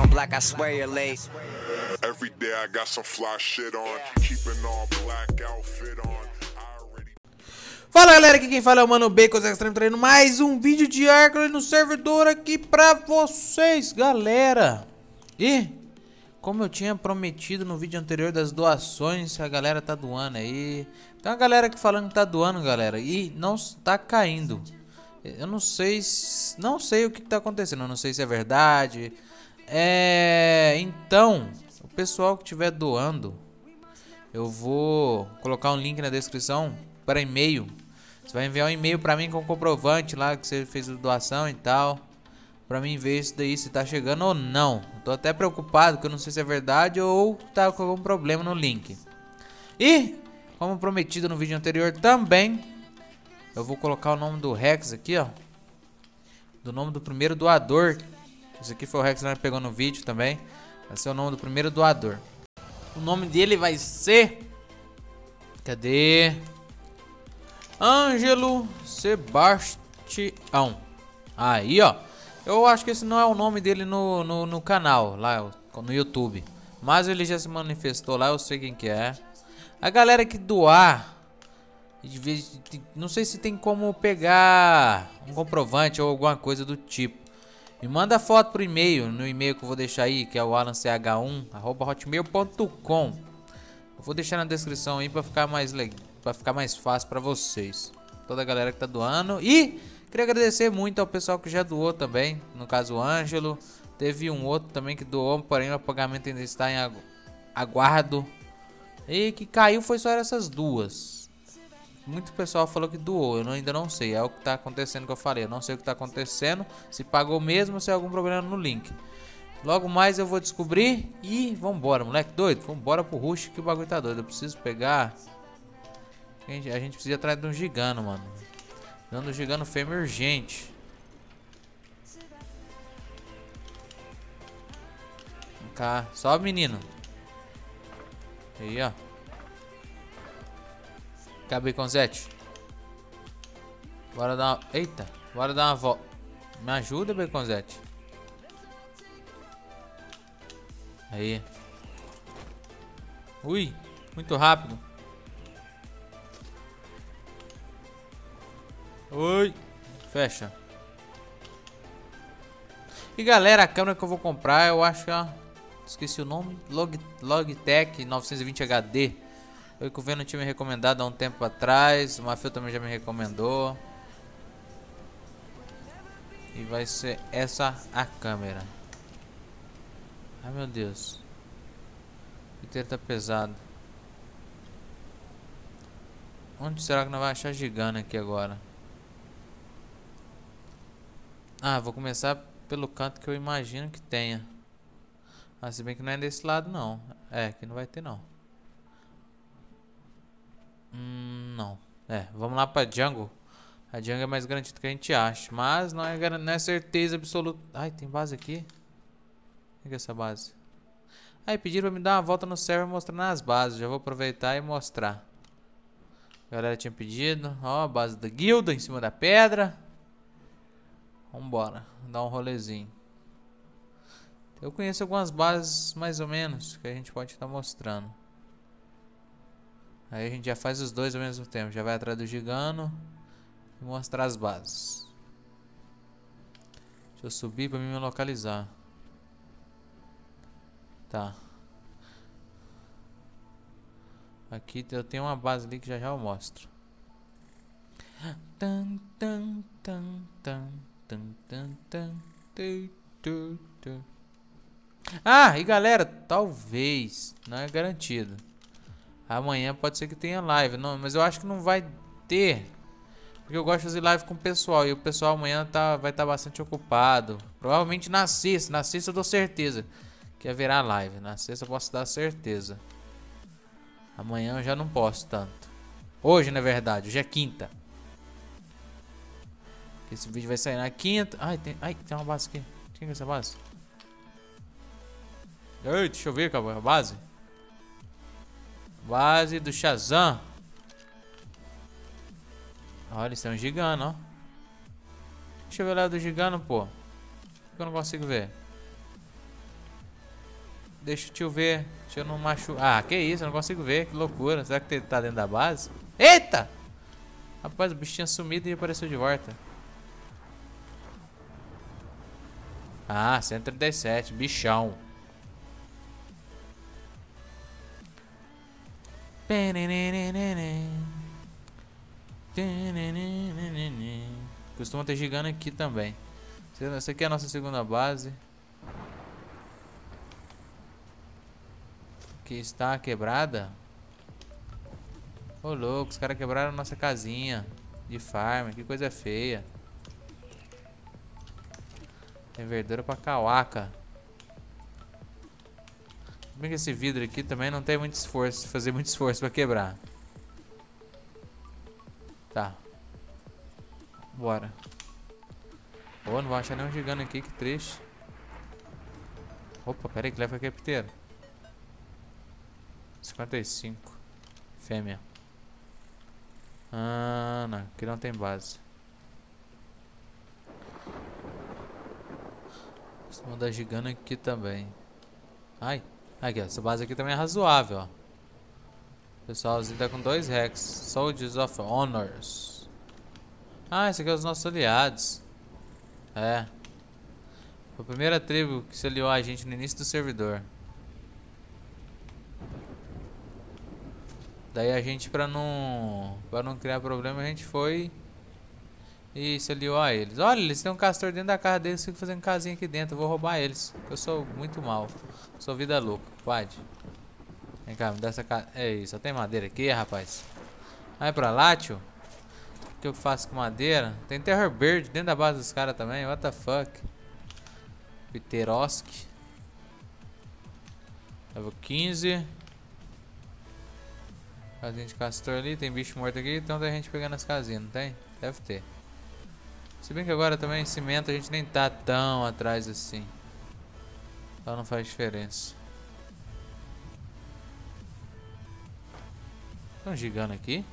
on black, I swear you're late. Every day I got some fly shit on. Keeping all black outfit on. I already. Fala galera, aqui quem fala é o Mano Bacon Extreme Treino, mais um vídeo de Hércules no servidor aqui pra vocês, galera. E, como eu tinha prometido no vídeo anterior das doações, a galera tá doando aí. Tem uma galera que falando que tá doando, galera, e não tá caindo. Eu não sei, não sei o que tá acontecendo, eu não sei se é verdade. É, então, o pessoal que estiver doando, eu vou colocar um link na descrição para e-mail. Você vai enviar um e-mail para mim com comprovante lá que você fez a doação e tal. Pra mim ver isso daí se tá chegando ou não. Tô até preocupado que eu não sei se é verdade ou tá com algum problema no link. E, como prometido no vídeo anterior também, eu vou colocar o nome do Rex aqui, ó. Do nome do primeiro doador. Esse aqui foi o Rex que pegou no vídeo também. Vai ser o nome do primeiro doador. O nome dele vai ser... Cadê? Ângelo Sebastião. Aí, ó. Eu acho que esse não é o nome dele no, no, no canal, lá no YouTube. Mas ele já se manifestou lá, eu sei quem que é. A galera que doar não sei se tem como pegar um comprovante ou alguma coisa do tipo. Me manda foto pro e-mail, no e-mail que eu vou deixar aí, que é o alancH1@hotmail.com. Eu vou deixar na descrição aí para ficar mais para ficar mais fácil para vocês. Toda a galera que tá doando e queria agradecer muito ao pessoal que já doou também, no caso o Ângelo, teve um outro também que doou, porém o pagamento ainda está em aguardo. E que caiu foi só essas duas muito pessoal falou que doou, eu ainda não sei, é o que tá acontecendo que eu falei, eu não sei o que tá acontecendo, se pagou mesmo, se é algum problema no link. Logo mais eu vou descobrir e vambora, moleque doido, vambora pro rush que o bagulho tá doido, eu preciso pegar... A gente, precisa ir atrás de um gigano, mano. Dando um gigano fêmea urgente. Vem cá, sobe menino. Aí, ó. Cá, Baconzete. Bora dar uma... Eita, bora dar uma volta. Me ajuda, Baconzete. Aí. Ui, muito rápido. Oi. Fecha. E galera, a câmera que eu vou comprar, eu acho que, esqueci o nome, Log, Logitech 920 HD. Que o Venom tinha me recomendado há um tempo atrás. O Mafio também já me recomendou. E vai ser essa a câmera. Ai meu Deus. O tá pesado. Onde será que nós vamos achar gigante aqui agora? Ah, vou começar pelo canto que eu imagino que tenha. Ah, se bem que não é desse lado não. É, aqui não vai ter não. Hum, não. É, vamos lá pra Jungle. A Jungle é mais garantida que a gente acha. Mas não é, não é certeza absoluta. Ai, tem base aqui? O que é essa base? Aí pediram pra me dar uma volta no server mostrando as bases. Já vou aproveitar e mostrar. A galera tinha pedido. Ó, a base da guilda em cima da pedra. Vambora. Dar um rolezinho. Eu conheço algumas bases mais ou menos que a gente pode estar tá mostrando. Aí a gente já faz os dois ao mesmo tempo. Já vai atrás do gigano e mostrar as bases. Deixa eu subir para me localizar. Tá. Aqui eu tenho uma base ali que já já eu mostro. Ah, e galera, talvez, não é garantido. Amanhã pode ser que tenha live. Não, mas eu acho que não vai ter. Porque eu gosto de fazer live com o pessoal. E o pessoal amanhã tá, vai estar tá bastante ocupado. Provavelmente na sexta. Na sexta eu dou certeza que haverá live. Na sexta eu posso dar certeza. Amanhã eu já não posso tanto. Hoje, na verdade. Hoje é quinta. Esse vídeo vai sair na quinta. Ai, tem, ai, tem uma base aqui. Quem é essa base? Ei, deixa eu ver, a base. Base do Shazam. Olha, eles estão gigando, ó. Deixa eu ver lá do gigano, pô. Eu não consigo ver? Deixa o tio ver. Deixa eu não machucar. Ah, que isso, eu não consigo ver. Que loucura. Será que ele tá dentro da base? Eita! Rapaz, o bicho tinha sumido e apareceu de volta. Ah, 137, bichão. Costuma ter gigante aqui também. Essa aqui é a nossa segunda base. Que está quebrada. Ô louco, os caras quebraram a nossa casinha de farm. Que coisa feia. Tem verdura pra cauaca. Bem que esse vidro aqui também não tem muito esforço, fazer muito esforço pra quebrar. Tá. Bora. Pô, oh, não vou achar nenhum gigante aqui, que triste. Opa, pera aí que leva aqui inteiro. 55. Fêmea. Ah, não. Aqui não tem base. Vou dar gigante aqui também. Ai. Aqui, ó. Essa base aqui também é razoável, ó. O pessoalzinho tá com dois Rex. Soldiers of Honors. Ah, esse aqui é os nossos aliados. É. Foi a primeira tribo que se aliou a gente no início do servidor. Daí a gente, pra não, pra não criar problema, a gente foi e se aliou a eles. Olha, eles têm um castor dentro da casa deles, ficam fazendo casinha aqui dentro. Vou roubar eles. Eu sou muito mal. Sou vida louca. Pode. Vem cá, me dá essa casa. É isso, só tem madeira aqui, rapaz. Vai pra lá, tio. O que eu faço com madeira? Tem Terror Bird dentro da base dos caras também. What the fuck? Piteroski. Level 15. Casinha de castor ali, tem bicho morto aqui, então tem gente pegando as casinhas, não tem? Deve ter. Se bem que agora também cimento a gente nem tá tão atrás assim. Então não faz diferença. Tem um gigante aqui?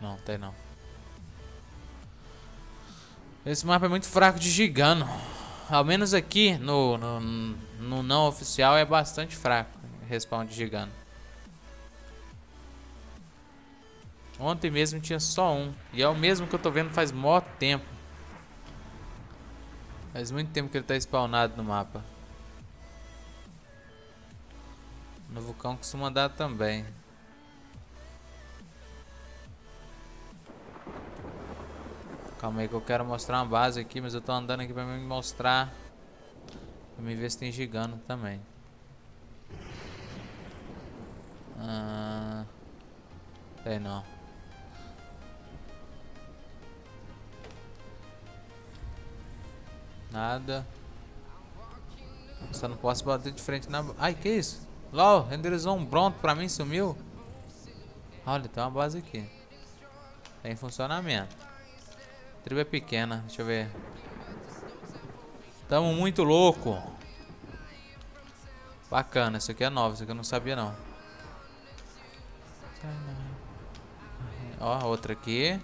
Não, tem não. Esse mapa é muito fraco de gigano. Ao menos aqui no, no, no não oficial é bastante fraco. Respawn de gigano. Ontem mesmo tinha só um. E é o mesmo que eu tô vendo faz mó tempo. Faz muito tempo que ele tá spawnado no mapa. No vulcão costuma dar também. Calma aí que eu quero mostrar uma base aqui, mas eu tô andando aqui pra me mostrar. Pra me ver se tem gigante também. Ah, tem não. Nada. Só não posso bater de frente na... Ai, que isso? LOL, renderizou um pronto pra mim, sumiu. Olha, tem uma base aqui. Tem funcionamento. A tribo é pequena, deixa eu ver. Tamo muito louco. Bacana, isso aqui é novo, isso aqui eu não sabia não. Ó, outra aqui.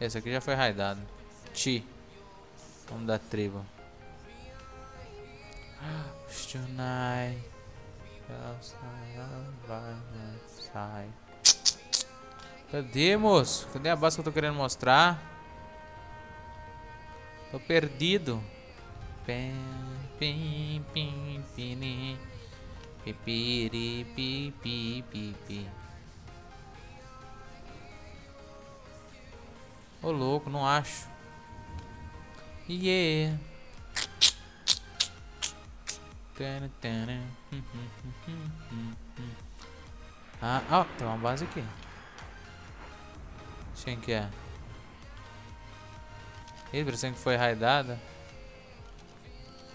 Esse aqui já foi raidado. Ti. Vamos da tribo. Tonight. Cadê, moço? Cadê a base que eu tô querendo mostrar? Tô perdido. Pim, pim, pim, pipi. Ô louco, não acho. Yeah. Ah, ó, tem uma base aqui. Quem que é? Ih, parecendo que foi raidada.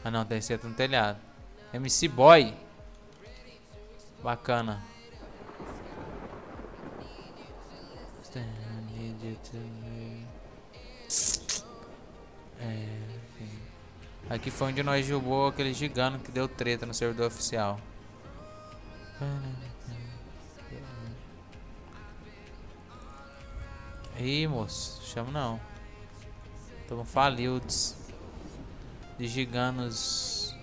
Ah não, tem seta no telhado. MC Boy. Bacana. É, Aqui foi onde nós jogou aquele gigante que deu treta no servidor oficial. Ih, moço, chamo não. Estamos falidos. De giganos.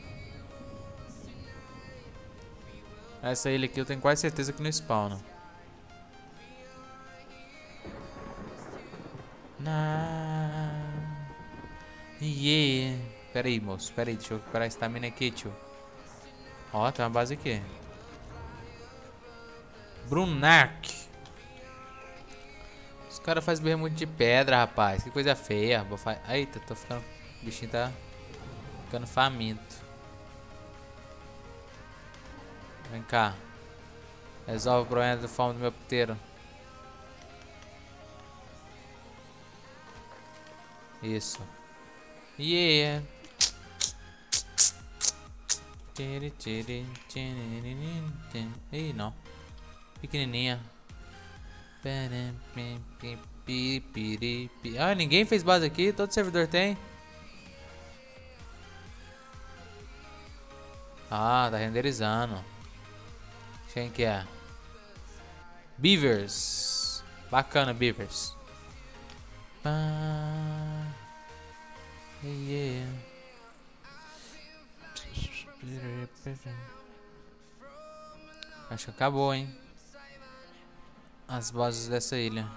Essa ilha aqui eu tenho quase certeza que não spawna. Na... Yeah. Pera aí, moço. Pera aí, deixa eu recuperar a estamina aqui, tio. Ó, tem uma base aqui. Brunac. Os caras fazem bermuda de pedra, rapaz. Que coisa feia. Vou fa... Eita, tô ficando... O bichinho tá ficando faminto. Vem cá. Resolve o problema do fome do meu puteiro. Isso. Yeah. Ih, não. Pequenininha. Ah, ninguém fez base aqui. Todo servidor tem. Ah, tá renderizando. Quem que é? Beavers. Bacana, Beavers. Ah, yeah. Acho que acabou, hein? As bases dessa ilha.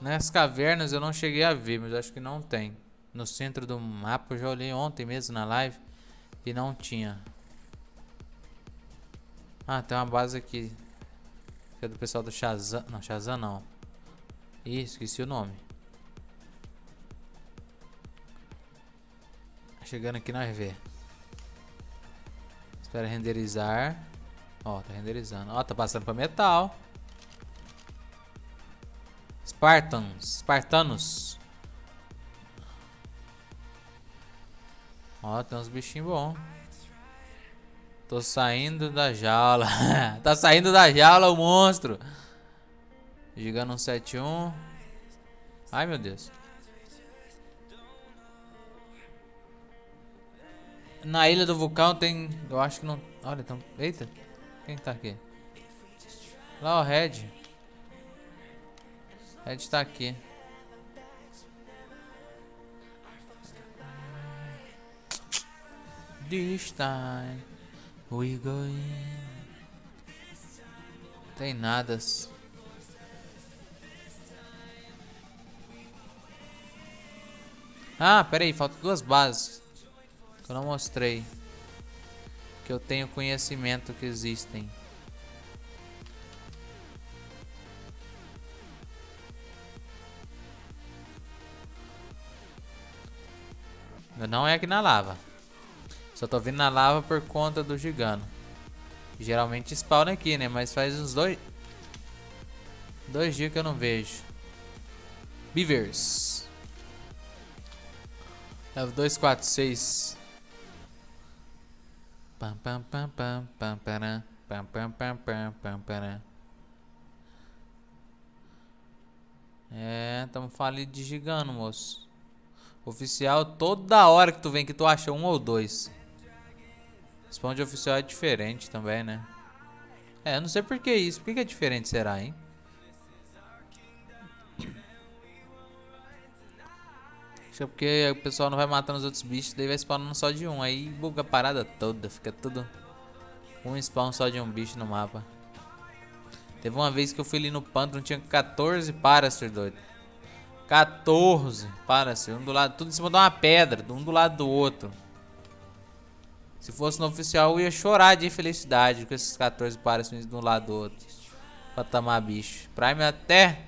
Nas cavernas eu não cheguei a ver, mas acho que não tem. No centro do mapa eu já olhei ontem mesmo na live e não tinha. Ah, tem uma base aqui. Que é do pessoal do Shazam. Não, Shazam não. Ih, esqueci o nome. Chegando aqui nós vê. Espera renderizar. Ó, tá renderizando. Ó, tá passando pra metal. Spartans. Spartanos. Ó, tem uns bichinhos bons. Tô saindo da jaula. tá saindo da jaula o monstro. Gigando um 7-1. Ai, meu Deus. Na ilha do vulcão tem... Eu acho que não... Olha, então... Eita. Quem tá aqui? Lá o Red. Red tá aqui. This time we go in. Tem nada. Ah, peraí, faltam duas bases. Que eu não mostrei. Que eu tenho conhecimento que existem. Não é aqui na lava. Só tô vindo na lava por conta do gigano. Geralmente spawna aqui, né? Mas faz uns dois... Dois dias que eu não vejo. Beavers. Level 246. Pam pam pam pam pam param. Pam pam pam pam pam. É, tamo falando de gigano, moço. Oficial, toda hora que tu vem que tu acha um ou dois. Spawn de oficial é diferente também, né? É, eu não sei por que isso. Por que é diferente será, hein? Porque o pessoal não vai matando os outros bichos, daí vai spawnando só de um. Aí buga a parada toda, fica tudo... Um spawn só de um bicho no mapa. Teve uma vez que eu fui ali no pântano, tinha 14 Paraster, doido. 14 Paraster, um do lado, tudo em cima de uma pedra, um do lado do outro. Se fosse no oficial, eu ia chorar de felicidade com esses 14 Paraster de um lado do outro. Pra tomar bicho. Prime até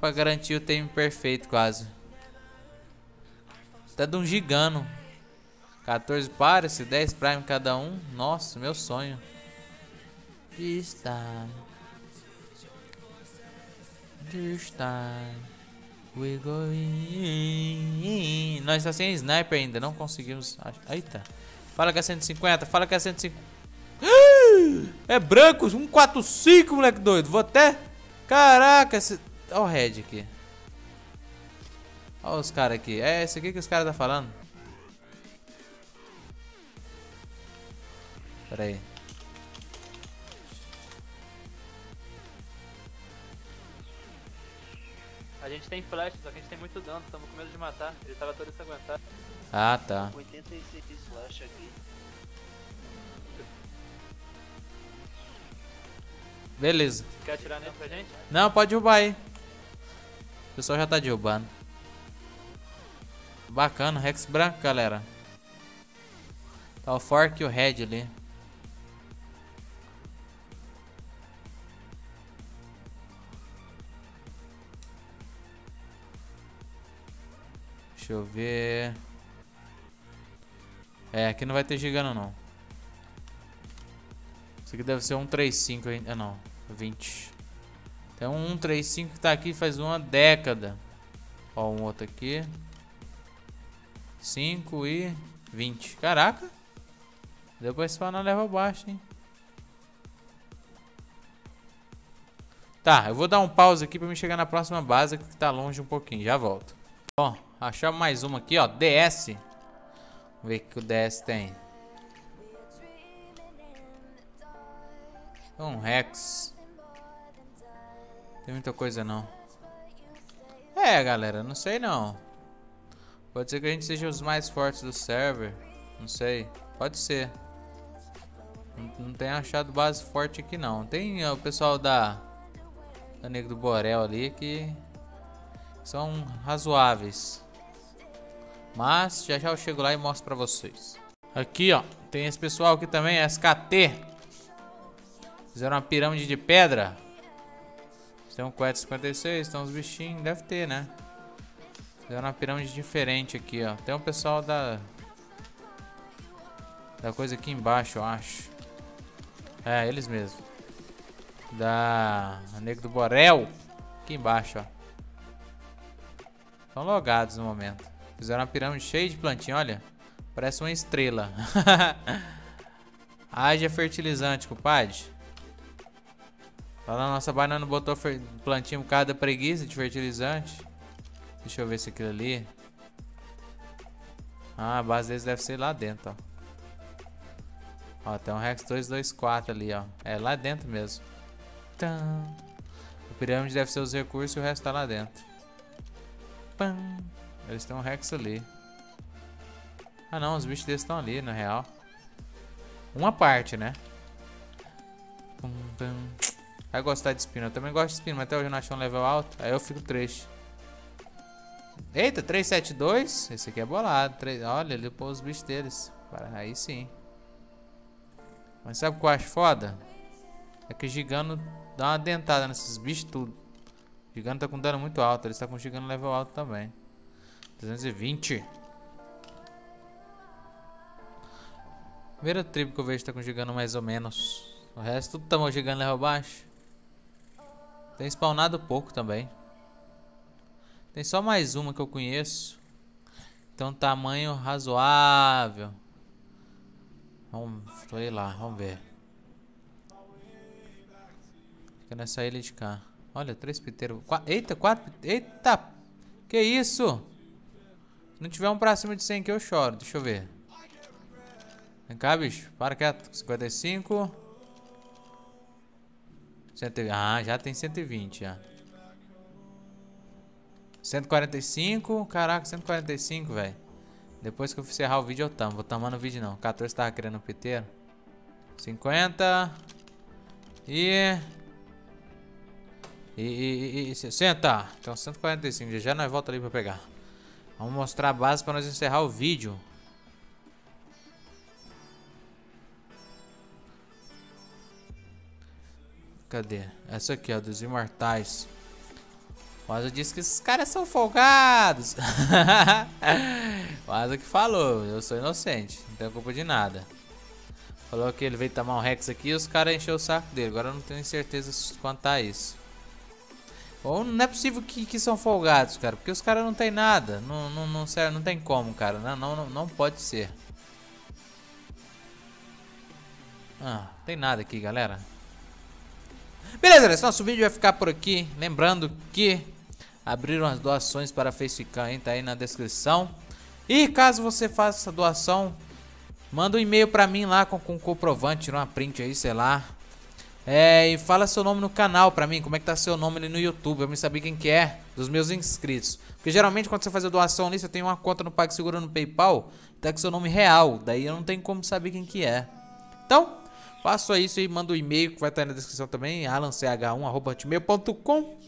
pra garantir o time perfeito quase. Até de um gigano. 14 pares, 10 prime cada um. Nossa, meu sonho. This time. We go in. Nós está sem sniper ainda, não conseguimos. Eita. Fala que é 150, fala que é 150. É branco, 145, moleque doido. Vou até. Caraca, esse. Olha o red aqui. Olha os caras aqui. É esse aqui que os caras tá falando. Pera aí. A gente tem flash, só que a gente tem muito dano, estamos com medo de matar. Ele tava todo se aguentar. Ah, tá. 86 flash aqui. Beleza. Quer atirar nele pra gente? Não, pode derrubar aí. O pessoal já tá derrubando. Bacana, Rex branco, galera. Tá o Fork e o Red ali. Deixa eu ver. É, aqui não vai ter gigano não. Isso aqui deve ser um 35 ainda. Ah, não. 20. Tem um 135 que tá aqui faz uma década. Ó, um outro aqui. 5 e 20. Caraca. Depois spawnar leva abaixo, hein. Tá, eu vou dar um pause aqui pra me chegar na próxima base que tá longe um pouquinho. Já volto. Ó, achamos mais uma aqui, ó. DS. Vamos ver o que o DS tem. Um Rex. Tem muita coisa não. É, galera, não sei não. Pode ser que a gente seja os mais fortes do server. Não sei. Pode ser. Não, não tem achado base forte aqui não. Tem ó, o pessoal da da Negro do Borel ali que são razoáveis. Mas já já eu chego lá e mostro pra vocês. Aqui, ó, tem esse pessoal aqui também, SKT. Fizeram uma pirâmide de pedra. Tem um cohete 56, tem uns bichinhos, deve ter, né? Fizeram uma pirâmide diferente aqui, ó. Tem um pessoal da... Da coisa aqui embaixo, eu acho. É, eles mesmos. Da... Negro do Borel. Aqui embaixo, ó. Estão logados no momento. Fizeram uma pirâmide cheia de plantinha, olha. Parece uma estrela. Haja fertilizante, compadre. Lá na nossa banana botou plantinha por causa da preguiça de fertilizante. Deixa eu ver se aquilo ali. Ah, a base deles deve ser lá dentro, ó. Ó, tem um Rex 224 ali, ó. É lá dentro mesmo. Tã. O pirâmide deve ser os recursos e o resto tá lá dentro. Pam. Eles têm um Rex ali. Ah não, os bichos deles estão ali, na real. Uma parte, né? Pum, pum. Vai gostar de espino. Eu também gosto de espino, mas até hoje eu não achei um level alto. Aí eu fico triste. Eita, 372. Esse aqui é bolado. 3... Olha, ele pôs os bichos deles. Aí sim. Mas sabe o que eu acho foda? É que o Gigano dá uma dentada nesses bichos tudo. O Gigano tá com dano muito alto. Ele está com o Gigano level alto também. 320. Primeira tribo que eu vejo tá com Gigano mais ou menos. O resto tudo tá Gigano level baixo. Tem spawnado pouco também. Tem só mais uma que eu conheço. Então tamanho razoável. Vamos, aí lá, vamos ver. Fica nessa ilha de cá. Olha, três piteiros. Qua eita, quatro. Eita! Que isso? Se não tiver um pra cima de 100 aqui, eu choro. Deixa eu ver. Vem cá, bicho. Para quieto. 55. 120. Ah, já tem 120 já. 145. Caraca, 145, velho. Depois que eu encerrar o vídeo eu tamo. Vou tamando o vídeo não. 14 tava querendo um piteiro. 50. E... E, e, e 60. Então 145. Já já nós volta ali pra pegar. Vamos mostrar a base pra nós encerrar o vídeo. Cadê? Essa aqui, ó, dos imortais. O Asa disse que esses caras são folgados. o que falou, eu sou inocente, não tenho culpa de nada. Falou que ele veio tomar um Rex aqui e os caras encheu o saco dele. Agora eu não tenho certeza quanto tá isso. Ou não é possível que, que são folgados, cara. Porque os caras não tem nada. Não, não, não, serve, não tem como, cara. Não, não, não pode ser. Ah, tem nada aqui, galera. Beleza, galera, nosso vídeo vai ficar por aqui. Lembrando que abriram as doações para Facecam, hein? Tá aí na descrição. E caso você faça essa doação, manda um e-mail para mim lá com, com um comprovante, tira uma print aí, sei lá. É, e fala seu nome no canal pra mim, como é que tá seu nome ali no YouTube, eu me saber quem que é dos meus inscritos. Porque geralmente quando você faz a doação ali, você tem uma conta no PagSeguro no PayPal, tá com seu nome real, daí eu não tenho como saber quem que é. Então, faça isso e manda o um e-mail que vai estar tá aí na descrição também, alanch1@gmail.com.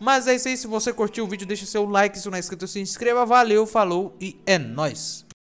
Mas é isso aí, se você curtiu o vídeo, deixa seu like, se não é inscrito, se inscreva, valeu, falou e é nóis!